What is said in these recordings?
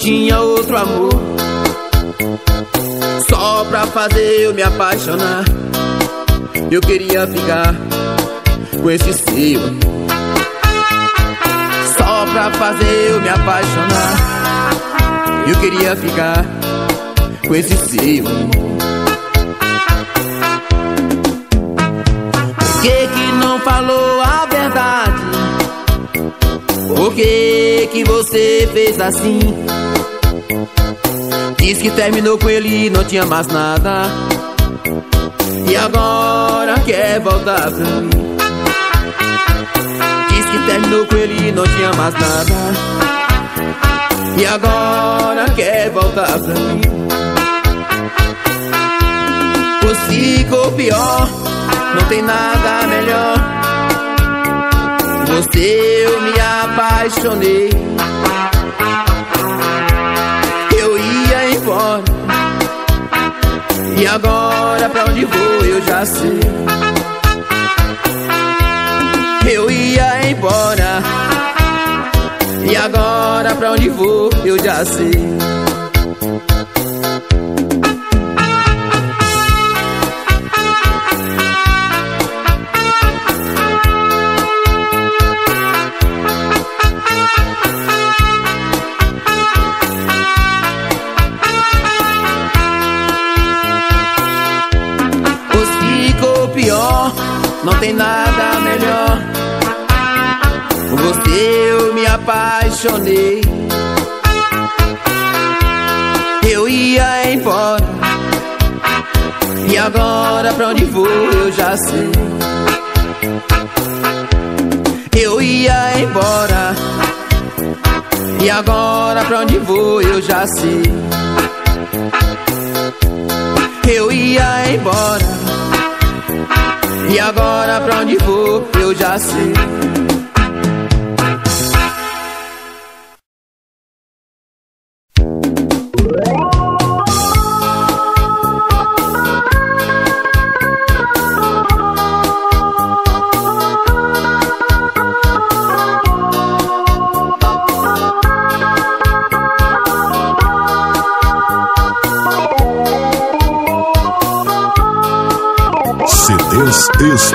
tinha outro amor. Só pra fazer eu me apaixonar. Eu queria ficar com esse seu Só pra fazer eu me apaixonar. Eu queria ficar com esse seu Por que que não falou a verdade? Por que que você fez assim? Diz que terminou com ele e não tinha mais nada. E agora quer voltar pra mim. Diz que terminou com ele e não tinha mais nada. E agora quer voltar pra mim. Pois ficou pior, não tem nada melhor Você eu me apaixonei. Eu ia embora. E agora pra onde vou eu já sei. Eu ia embora. E agora pra onde vou eu já sei apaixonei. Eu ia embora. E agora pra onde vou eu já sei. Eu ia embora. E agora pra onde vou eu já sei. Eu ia embora. E agora pra onde vou eu já sei.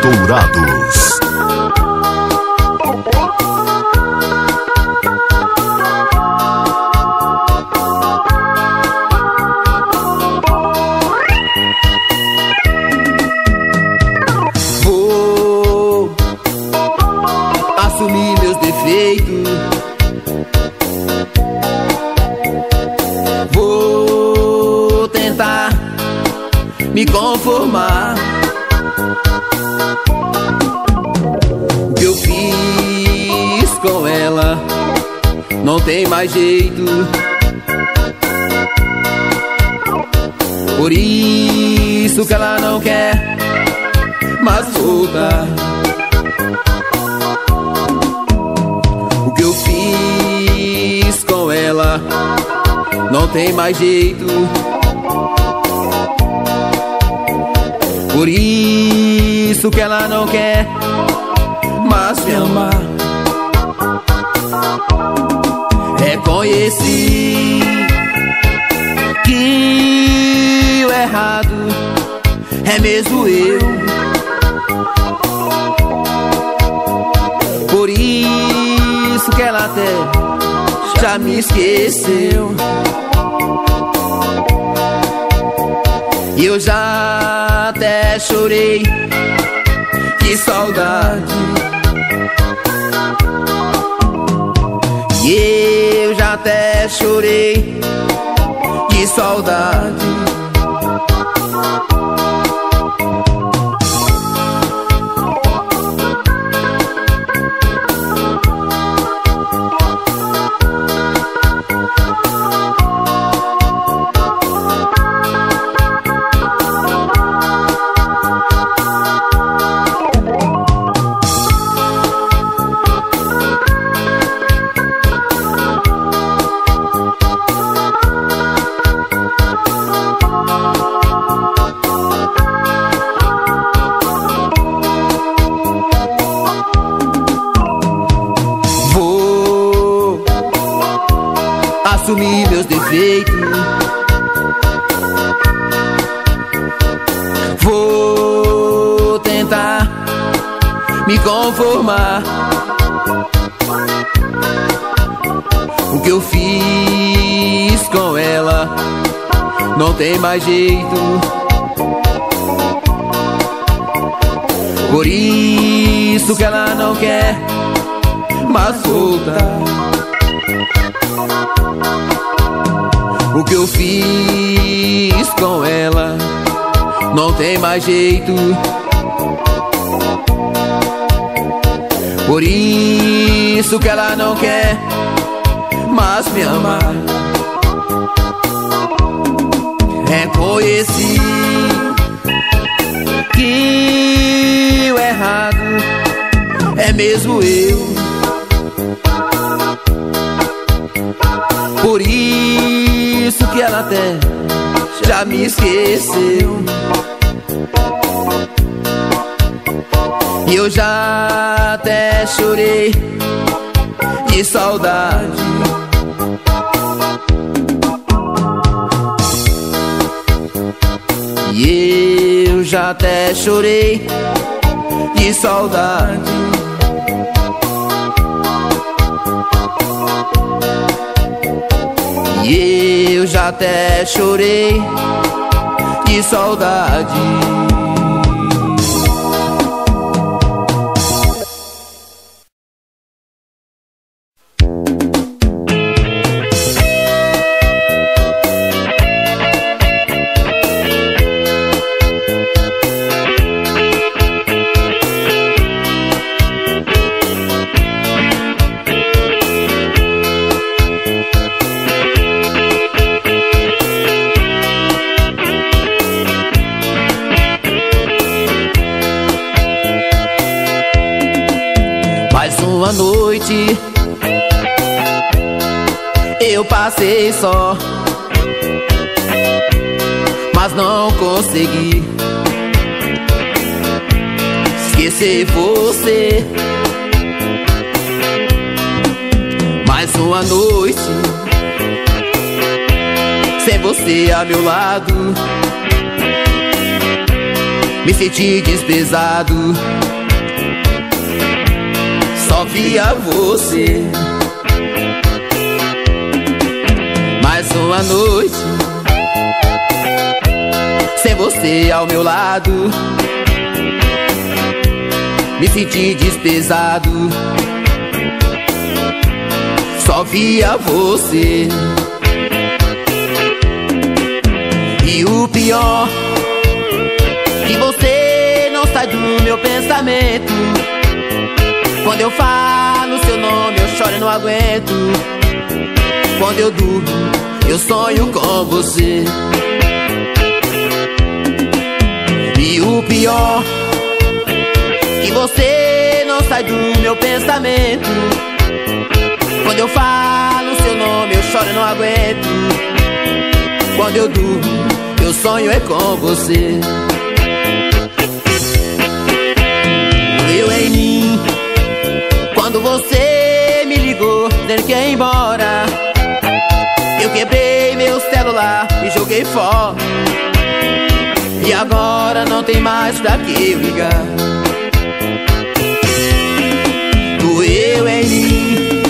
Estourados. Jeito. Por isso que ela não quer mais voltar. O que eu fiz com ela não tem mais jeito. Por isso que ela não quer mais me amar. Reconheci que o errado é mesmo eu. Por isso que ela até já me esqueceu. E eu já até chorei de saudade. Já até chorei de saudade. O que eu fiz com ela não tem mais jeito. Por isso que ela não quer mais voltar. O que eu fiz com ela não tem mais jeito. Por isso que ela não quer mais me amar. Reconheci que o errado é mesmo eu. Por isso que ela até já me esqueceu. Eu já até chorei de saudade. E eu já até chorei de saudade. E eu já até chorei de saudade. Passei só Mas não consegui Esquecer você. Mais uma noite Sem você a meu lado. Me senti desprezado Via você. Mais uma noite Sem você ao meu lado. Me senti despesado Só via você. E o pior Que você não sai do meu pensamento Quando eu falo seu nome eu choro e não aguento quando eu durmo, eu sonho com você. E o pior, que você não sai do meu pensamento. Quando eu falo seu nome, eu choro e não aguento. Quando eu durmo, meu sonho é com você. Eu em mim, você me ligou, dizendo que ia embora. Eu quebrei meu celular e joguei fora. E agora não tem mais pra que eu ligar. Doeu em mim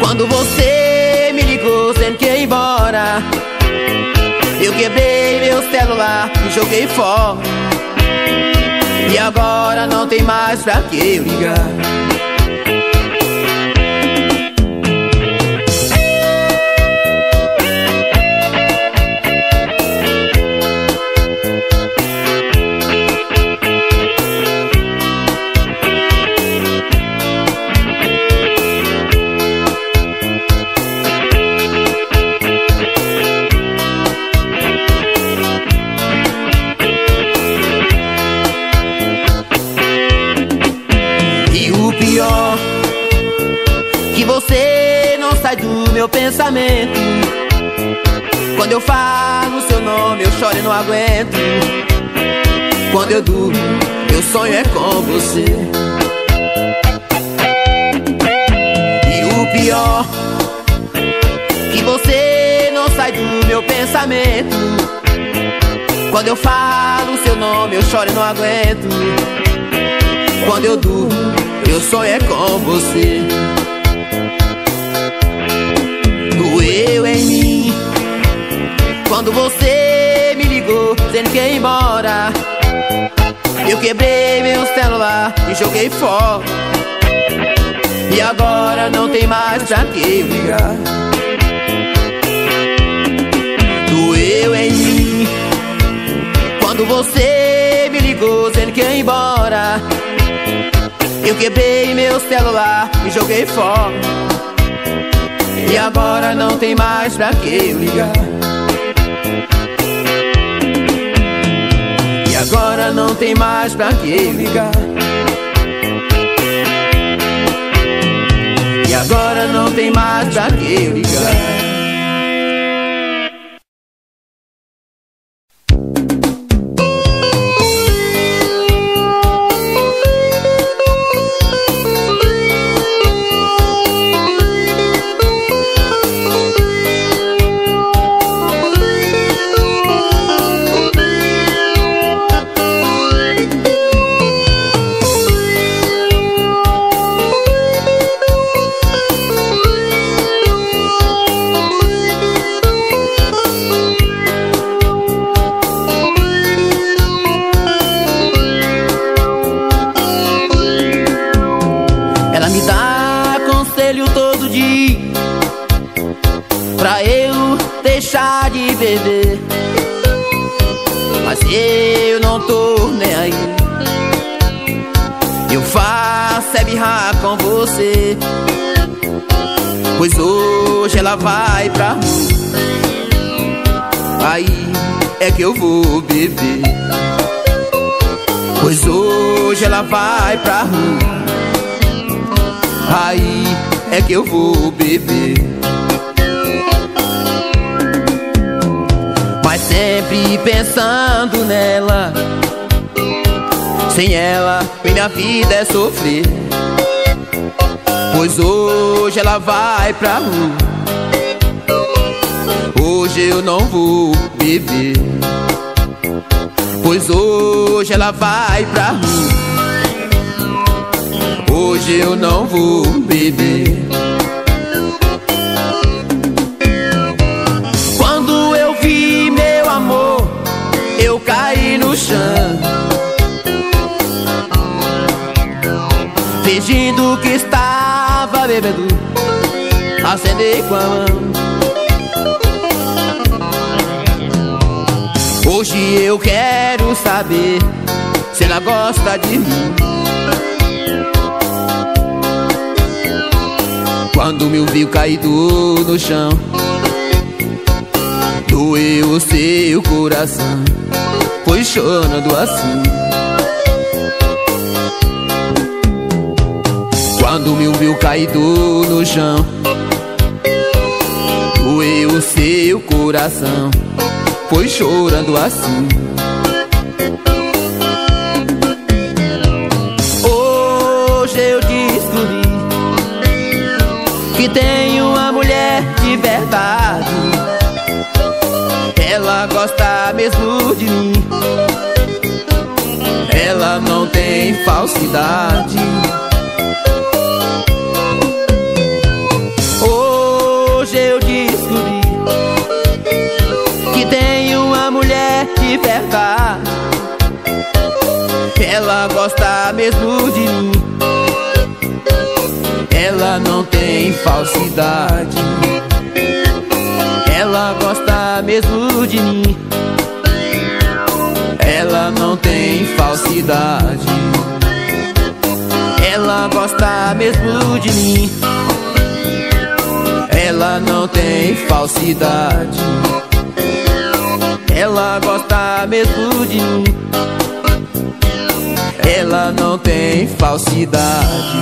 Quando você me ligou dizendo que ia embora. Eu quebrei meu celular e joguei fora. E agora não tem mais pra que eu ligar pensamento. Quando eu falo seu nome, eu choro e não aguento. Quando eu durmo, meu sonho é com você. E o pior, que pensamento. Quando eu falo seu nome, eu choro e não aguento. Quando eu durmo, eu sonho é com você. Quando você me ligou, dizendo que ia embora. Eu quebrei meu celular e joguei fora. E agora não tem mais pra que ligar. Doeu em mim. Quando você me ligou, dizendo que ia embora. Eu quebrei meu celular e joguei fora. E agora não tem mais pra que ligar. Não tem mais pra que ligar. E agora não tem mais pra que ligar. Vida é sofrer. Pois hoje ela vai pra rua. Hoje eu não vou beber. Pois hoje ela vai pra rua. Hoje eu não vou beber Fingindo que estava bebendo Acendei com a mão Hoje eu quero saber se ela gosta de mim. Quando me ouviu caído no chão, doeu o seu coração, foi chorando assim. Quando me ouviu caído no chão, doeu o seu coração foi chorando assim. Hoje eu descobri que tenho uma mulher de verdade. Ela gosta mesmo de mim. Ela não tem falsidade. Verdade Ela gosta mesmo de mim. Ela não tem falsidade. Ela gosta mesmo de mim. Ela não tem falsidade. Ela gosta mesmo de mim. Ela não tem falsidade ela gosta mesmo de mim. Ela não tem falsidade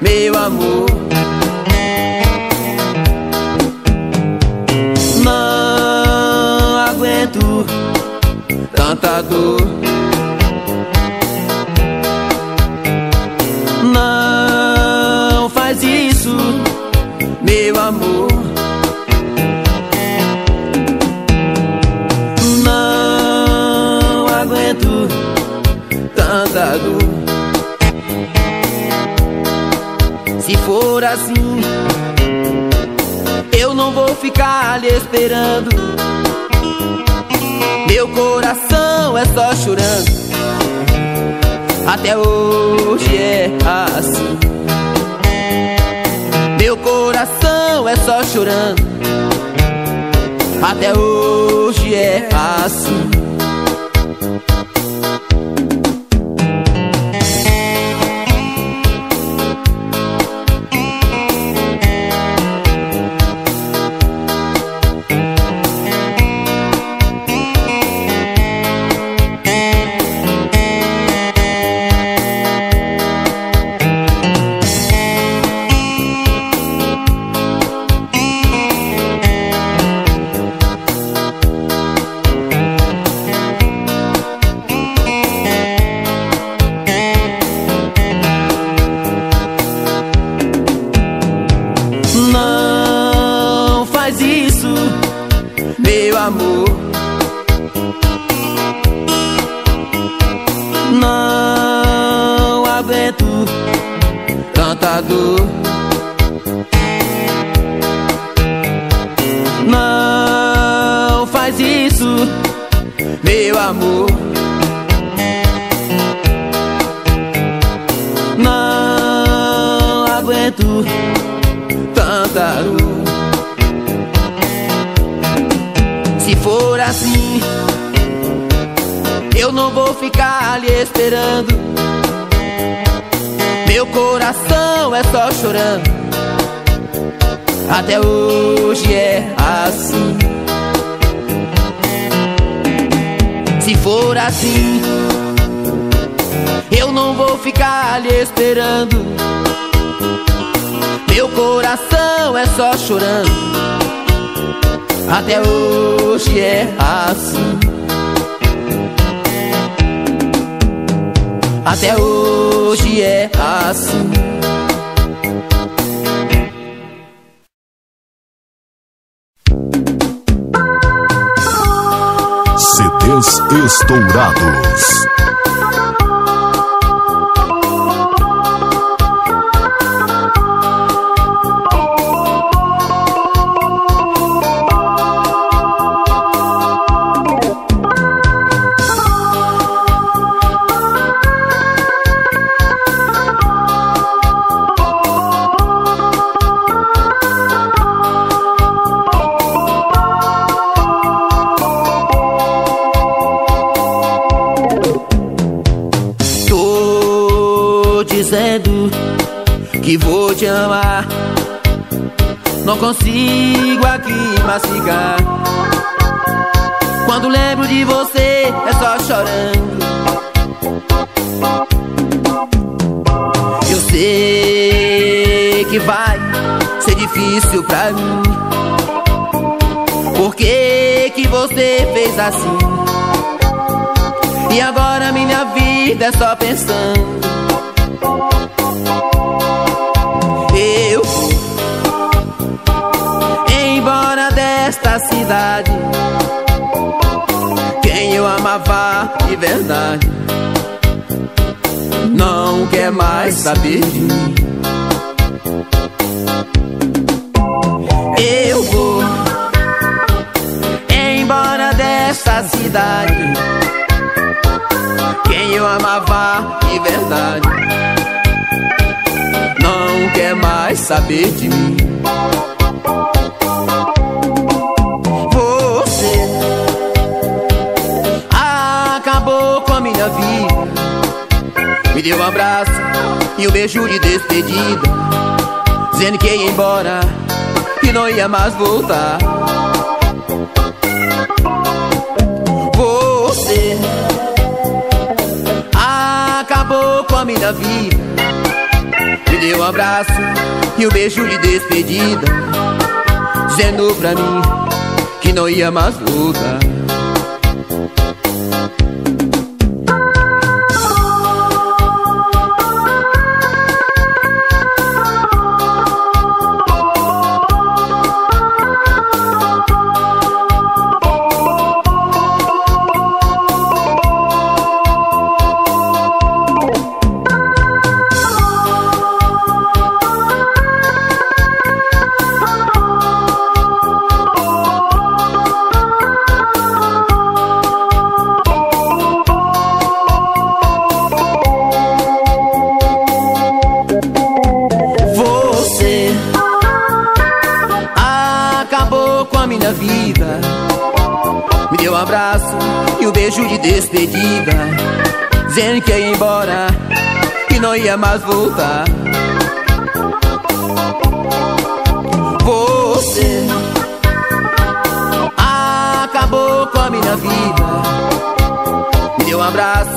meu amor. Não aguento tanta dor. Assim, eu não vou ficar lhe esperando. Meu coração é só chorando. Até hoje é assim. Meu coração é só chorando. Até hoje é assim. Faz isso, meu amor. Não aguento tanta dor. Se for assim, eu não vou ficar lhe esperando. Meu coração é só chorando. Até hoje é assim. Se for assim, eu não vou ficar lhe esperando. Meu coração é só chorando. Até hoje é assim. Até hoje é assim. Estourados. Quando lembro de você, é só chorando. Eu sei que vai ser difícil pra mim. Por que que você fez assim? E agora minha vida é só pensando. Cidade. Quem eu amava de verdade não quer mais saber de mim. Eu vou embora dessa cidade. Quem eu amava de verdade não quer mais saber de mim. Me deu um abraço e um beijo de despedida, dizendo que ia embora e não ia mais voltar. Você acabou com a minha vida. Me deu um abraço e um beijo de despedida, dizendo pra mim que não ia mais voltar. E não ia mais voltar. Você acabou com a minha vida. Me deu um abraço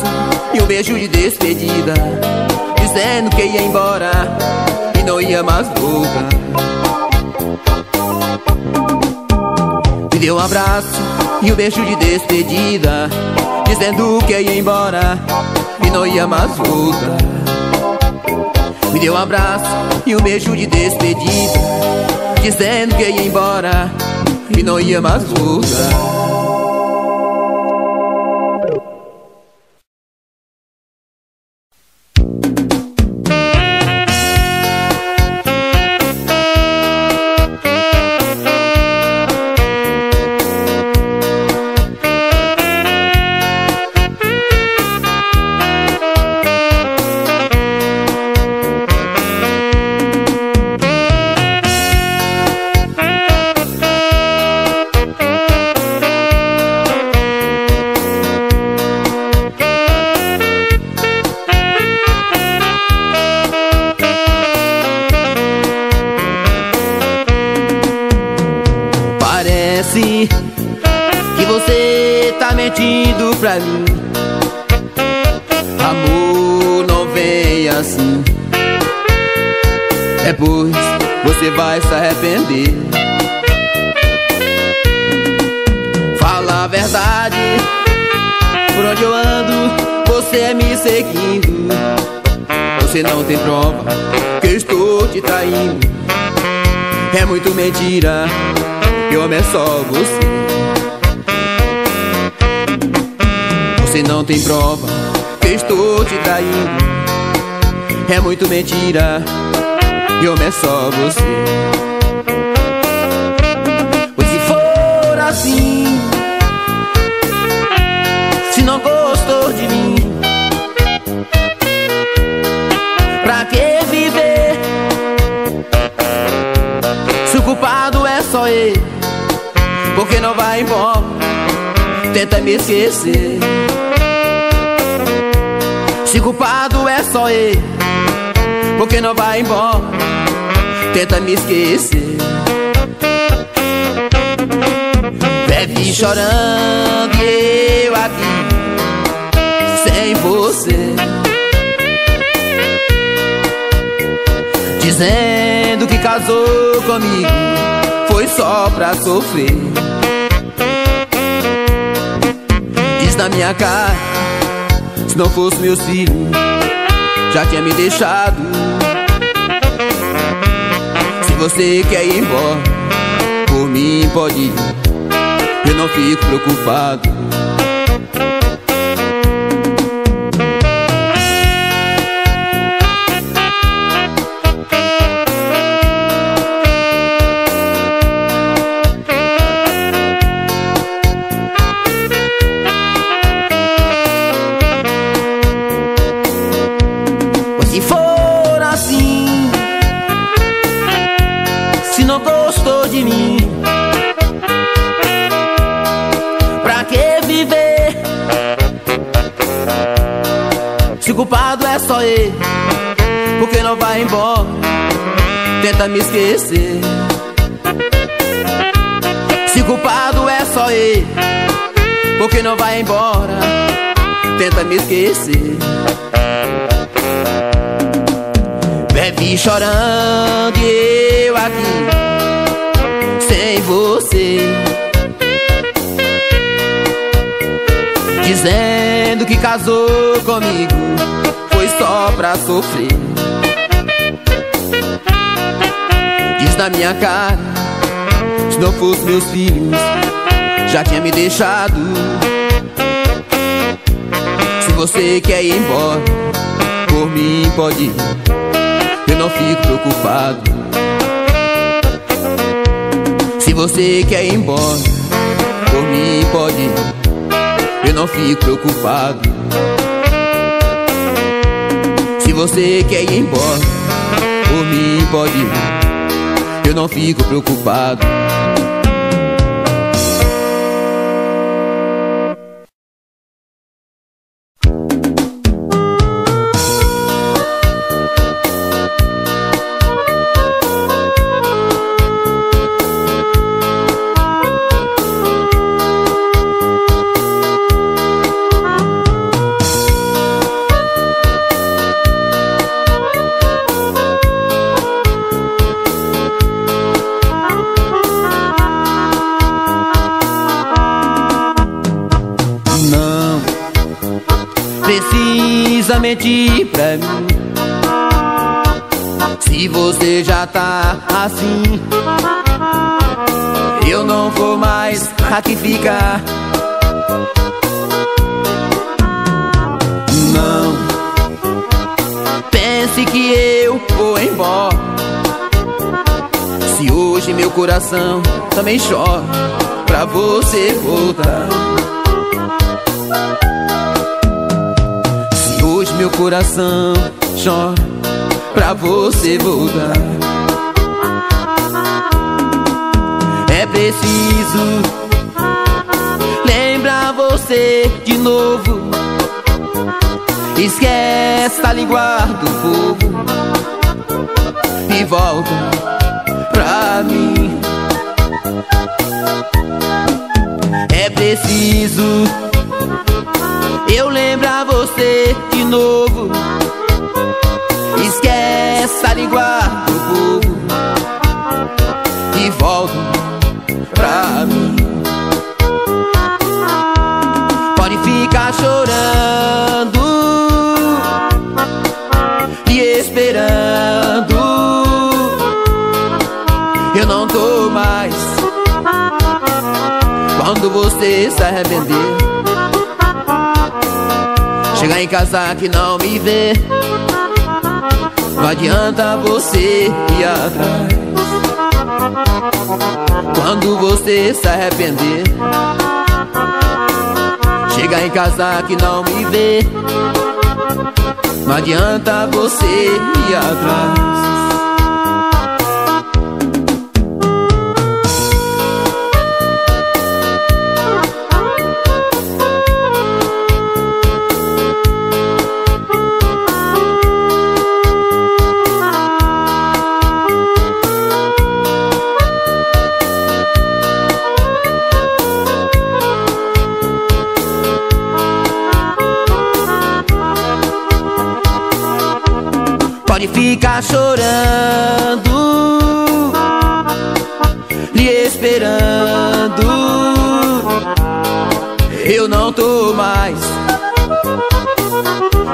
e um beijo de despedida, dizendo que ia embora e não ia mais voltar. Me deu um abraço e um beijo de despedida, dizendo que ia embora e não ia mais voltar. Deu um abraço e um beijo de despedida, dizendo que ia embora e não ia mais voltar. Vem assim. Depois você vai se arrepender. Fala a verdade. Por onde eu ando, você é me seguindo. Você não tem prova que eu estou te traindo. É muito mentira, eu amo é só você. Você não tem prova que eu estou te traindo. É muito mentira, eu amo é só você. Pois se for assim, se não gostou de mim, pra que viver? Se o culpado é só ele, porque não vai embora, tenta me esquecer. Se o culpado é só ele, porque não vai embora, tenta me esquecer. Bebe chorando eu aqui, sem você. Dizendo que casou comigo Foi só pra sofrer Diz na minha cara Se não fosse meus filhos Já tinha me deixado Se você quer ir embora Por mim pode ir eu não fico preocupado. Só ele Porque não vai embora. Tenta me esquecer. Se culpado é só ele Porque não vai embora. Tenta me esquecer. Bebe chorando e eu aqui Sem você. Dizendo que casou comigo Foi só pra sofrer. Diz na minha cara Se não fosse meus filhos Já tinha me deixado. Se você quer ir embora Por mim pode ir. Eu não fico preocupado. Se você quer ir embora Por mim pode ir. Eu não fico preocupado. Você quer ir embora, por mim pode ir. Eu não fico preocupado. Mentir pra mim. Se você já tá assim Eu não vou mais aqui ficar. Não. Pense que eu vou embora. Se hoje meu coração também chora Pra você voltar meu coração chora pra você voltar. É preciso lembrar você de novo. Esquece a linguagem do povo e volta pra mim. É preciso eu lembrar você novo. Esquece a língua do povo E volta pra mim. Pode ficar chorando E esperando. Eu não tô mais. Quando você se arrepender Chegar em casa que não me vê. Não adianta você ir atrás. Quando você se arrepender. Chegar em casa que não me vê. Não adianta você ir atrás ficar chorando, lhe esperando. Eu não tô mais.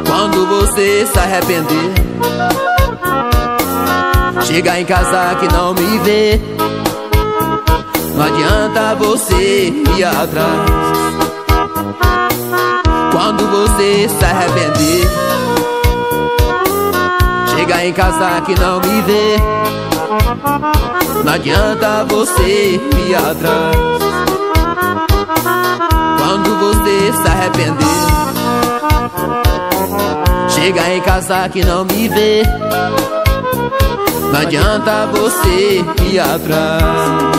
Quando você se arrepender, chegar em casa que não me vê. Não adianta você ir atrás Quando você se arrepender Chega em casa que não me vê. Não adianta você ir atrás. Quando você se arrepender Chega em casa que não me vê. Não adianta você ir atrás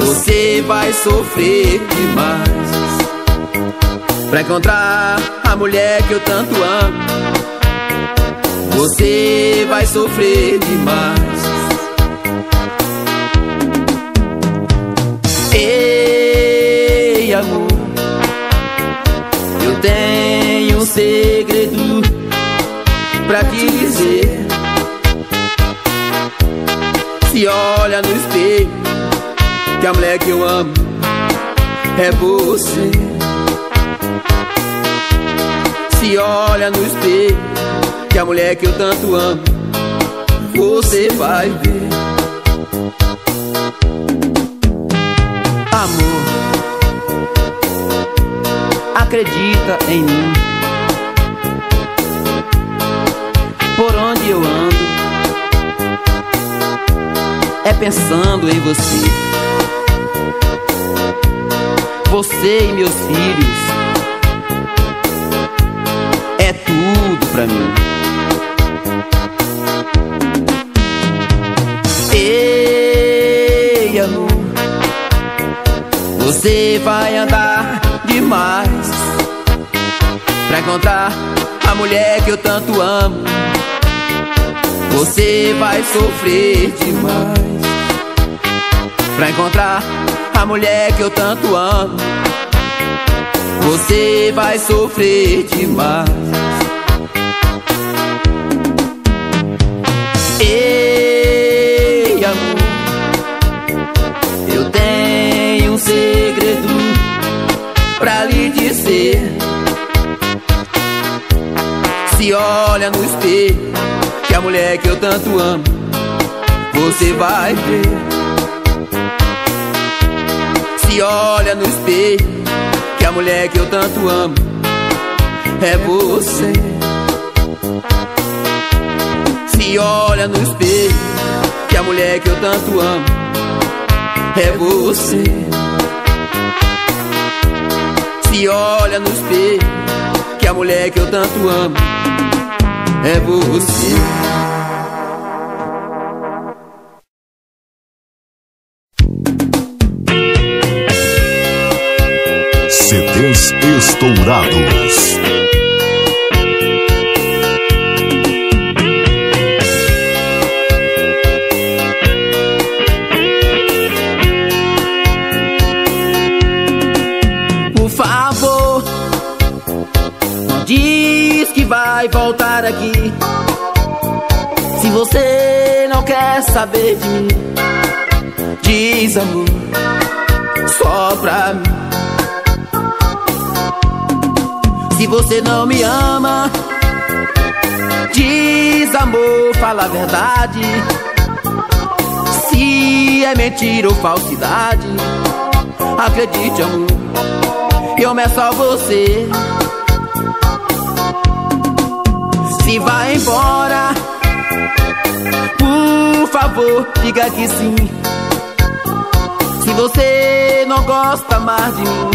Você vai sofrer demais pra encontrar a mulher que eu tanto amo. Você vai sofrer demais. Ei, amor, eu tenho um segredo pra te dizer. Se olha no espelho, que a mulher que eu amo é você. Se olha no espelho que a mulher que eu tanto amo, você vai ver. Amor, acredita em mim. Por onde eu ando, é pensando em você. Você e meus filhos. É tudo pra mim. Você vai andar demais Pra encontrar a mulher que eu tanto amo. Você vai sofrer demais Pra encontrar a mulher que eu tanto amo Você vai sofrer demais Ei, amor Eu tenho um pra lhe dizer. Se olha no espelho, que a mulher que eu tanto amo, você vai ver. Se olha no espelho, que a mulher que eu tanto amo, é você. Se olha no espelho, que a mulher que eu tanto amo, é você. Se olha no espelho Que a mulher que eu tanto amo É você voltar aqui. Se você não quer saber de mim, diz amor, só pra mim. Se você não me ama, diz amor, fala a verdade. Se é mentira ou falsidade, Acredite, amor, eu me é só você. Se vai embora, por favor, diga que sim. Se você não gosta mais de mim,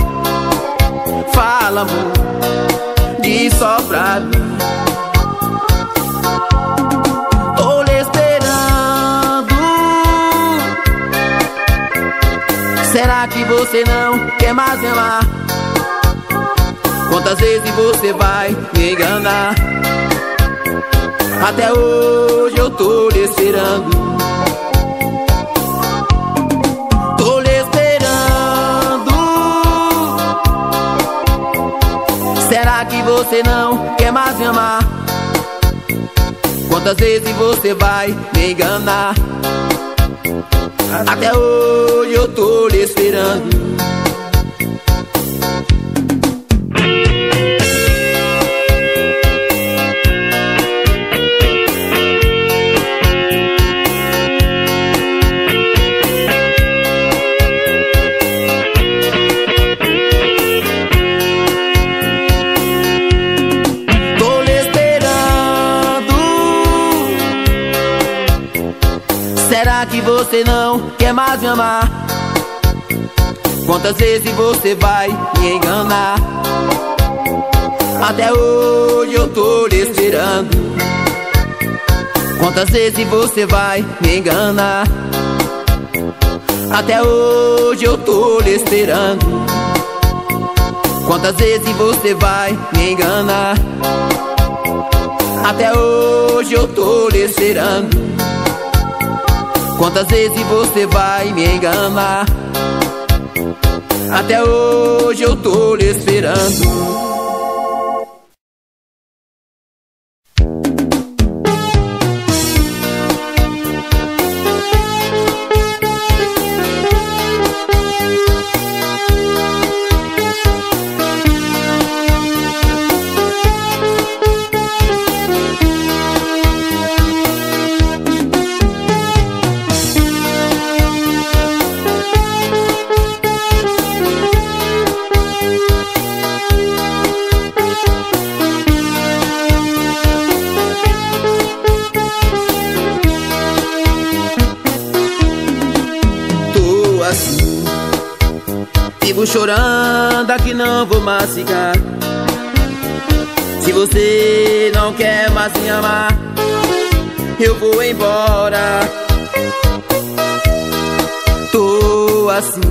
fala, amor, diz só pra mim. Tô lhe esperando. Será que você não quer mais me amar? Quantas vezes você vai me enganar? Até hoje eu tô lhe esperando. Tô lhe esperando. Será que você não quer mais me amar? Quantas vezes você vai me enganar? Até hoje eu tô lhe esperando. Você não quer mais me amar? Quantas vezes você vai me enganar? Até hoje eu tô lhe esperando. Quantas vezes você vai me enganar? Até hoje eu tô lhe esperando. Quantas vezes você vai me enganar? Até hoje eu tô lhe esperando. Quantas vezes você vai me enganar? Até hoje eu tô lhe esperando. Se você não quer mais me amar Eu vou embora. Tô assim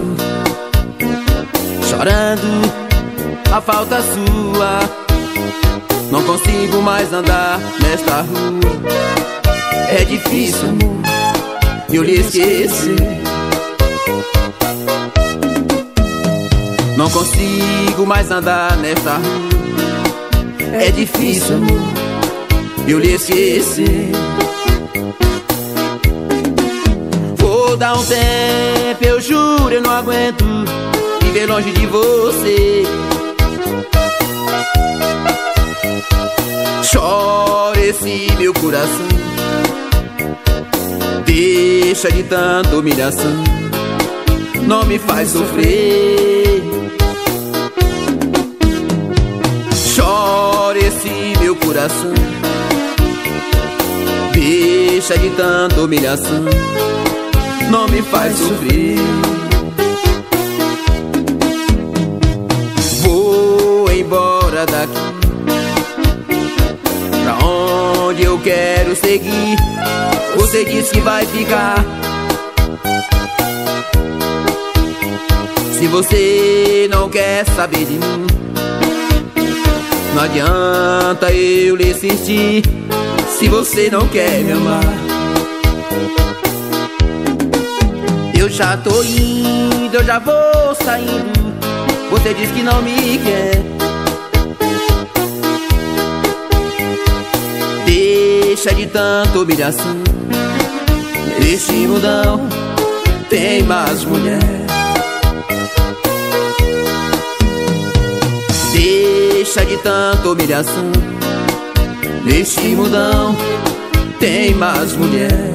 Chorando a falta sua. Não consigo mais andar nesta rua. É difícil, Eu lhe esquecer Não consigo mais andar nessa. Rua É difícil, amor. Eu lhe esquecer Vou dar um tempo, eu juro, eu não aguento Viver longe de você. Chora esse meu coração. Deixa de tanta humilhação. Não me faz sofrer coração. Deixa de tanta humilhação. Não me faz sofrer. Vou embora daqui. Pra onde eu quero seguir? Você diz que vai ficar. Se você não quer saber de mim não adianta eu lhe insistir Se você não quer me amar. Eu já tô indo, eu já vou saindo. Você diz que não me quer. Deixa de tanta humilhação. Neste mundão tem mais mulher Deixa de tanta humilhação. Neste mundão tem mais mulher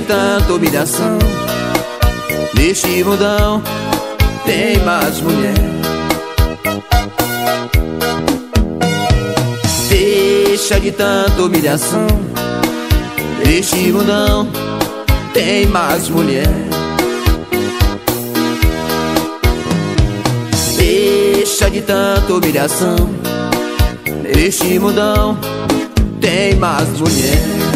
de tanta humilhação. Neste mundão tem mais mulher. Deixa de tanta humilhação. Neste mundão tem mais mulher. Deixa de tanta humilhação. Neste mundão tem mais mulher.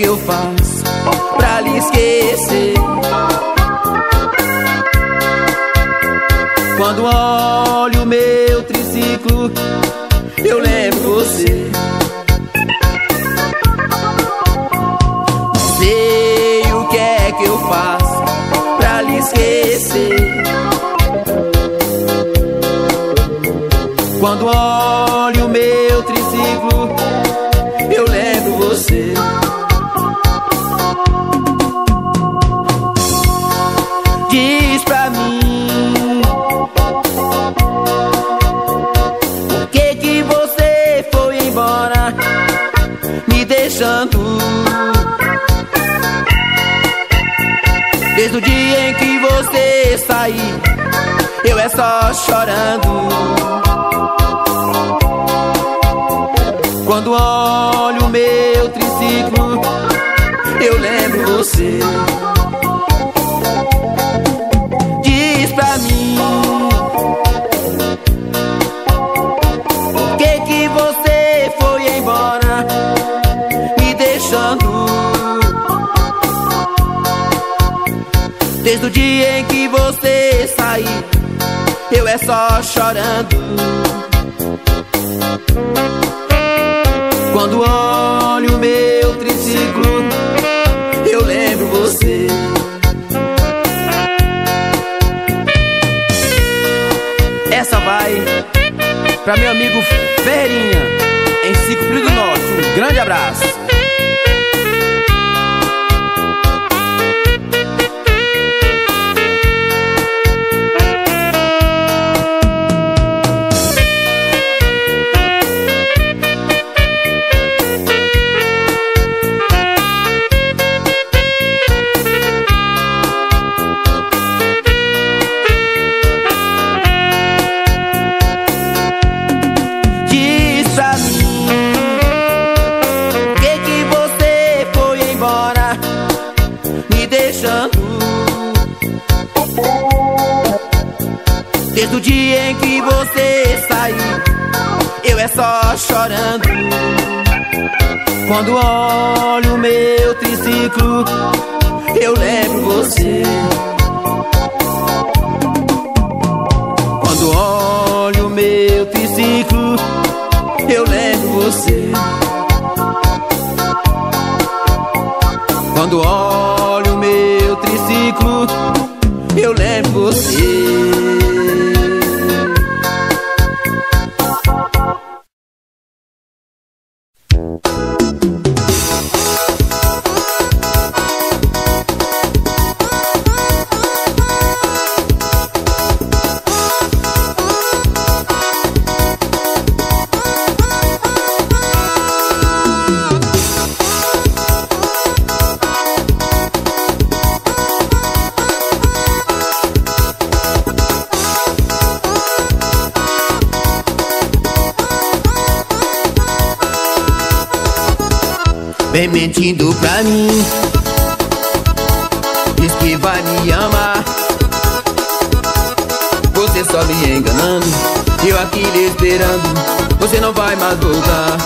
que eu faço pra lhe esquecer? sair, eu é só chorando. Quando olho o meu triciclo, eu lembro você. Diz pra mim. o que que você foi embora me deixando? Desde o dia em que aí eu é só chorando. Quando olho meu triciclo, eu lembro você. Essa vai para meu amigo Ferinha, em Ciclo do Norte. Um grande abraço. Vai mais voltar.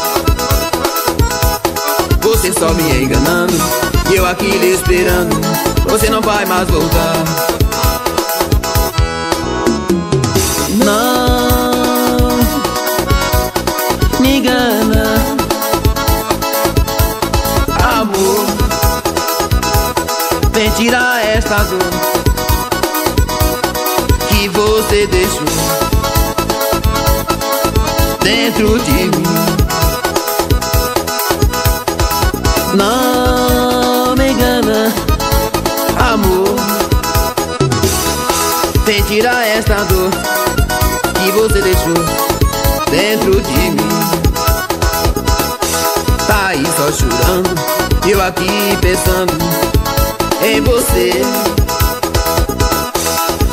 Você só me enganando Eu aqui lhe esperando. Você não vai mais voltar. Não Me engana. Amor Vem tirar esta dor Que você deixou Dentro de mim. Não me engana Amor. Vem tirar esta dor Que você deixou Dentro de mim. Tá aí só chorando eu aqui pensando em você.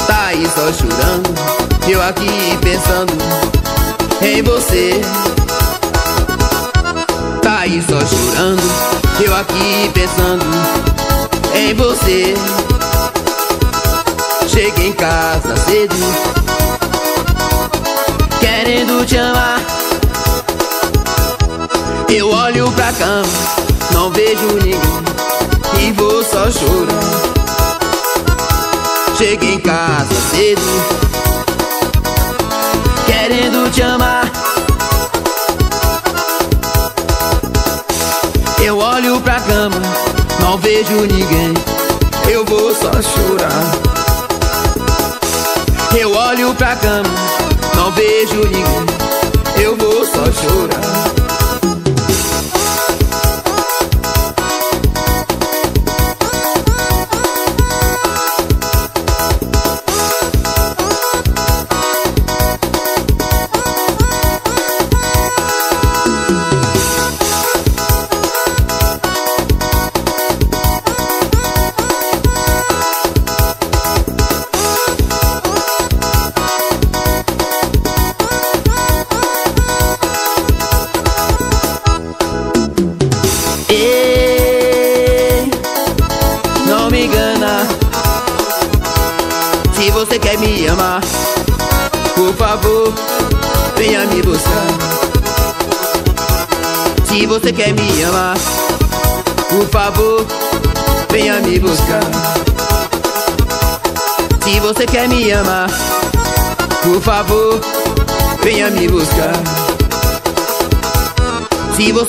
Tá aí só chorando Eu aqui pensando em você. Tá aí só chorando Eu aqui pensando em você. Cheguei em casa cedo Querendo te amar. Eu olho pra cama não vejo ninguém e vou só chorar. Cheguei em casa cedo Querendo te amar. Eu olho pra cama Não vejo ninguém. Eu vou só chorar. Eu olho pra cama Não vejo ninguém. Eu vou só chorar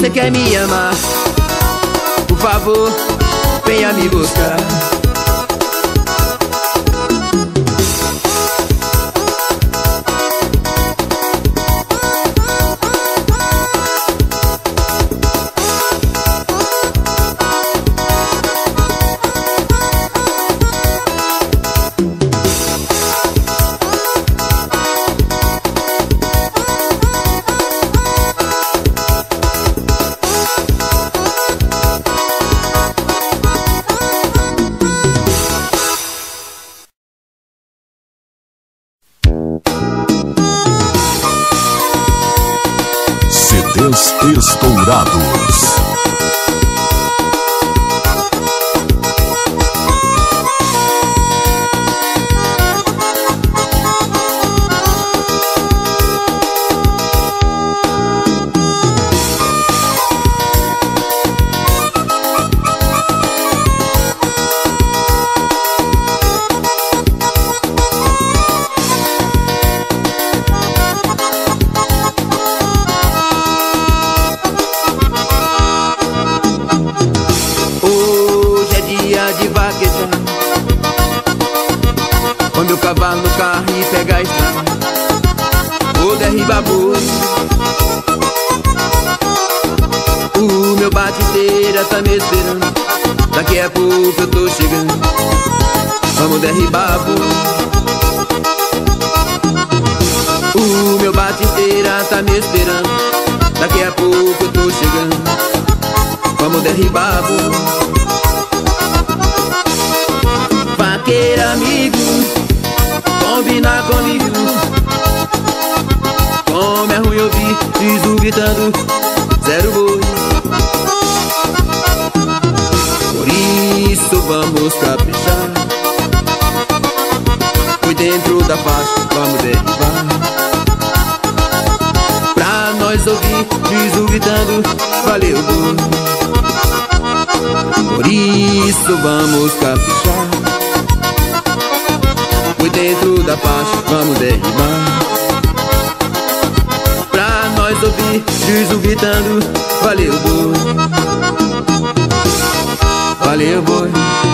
você quer me amar? Por favor, venha me buscar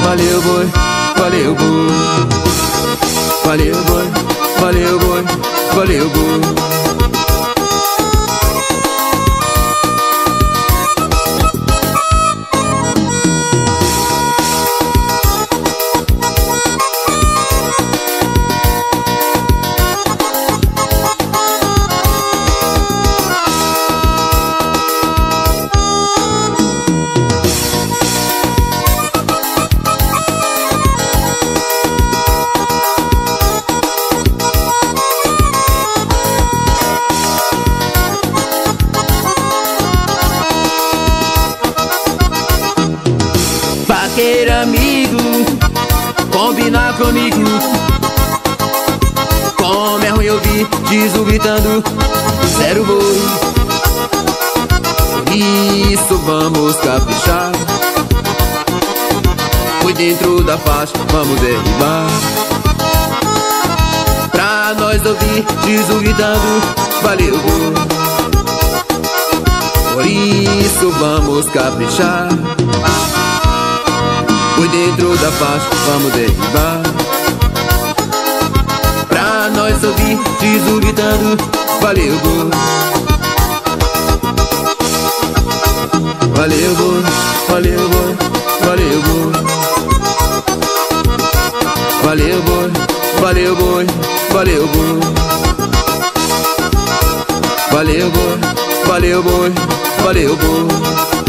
valeu boi, valeu boi Valeu boi, valeu boi, valeu boi Ouvir Dizo gritando Valeu boi Por isso vamos caprichar. Foi dentro da faixa, vamos derribar. Pra nós ouvir, diz Valeu, boi Valeu, valeu, valeu, boi Valeu, boi, valeu, boi, valeu, boi. Valeu, boi, valeu, boi, valeu, boi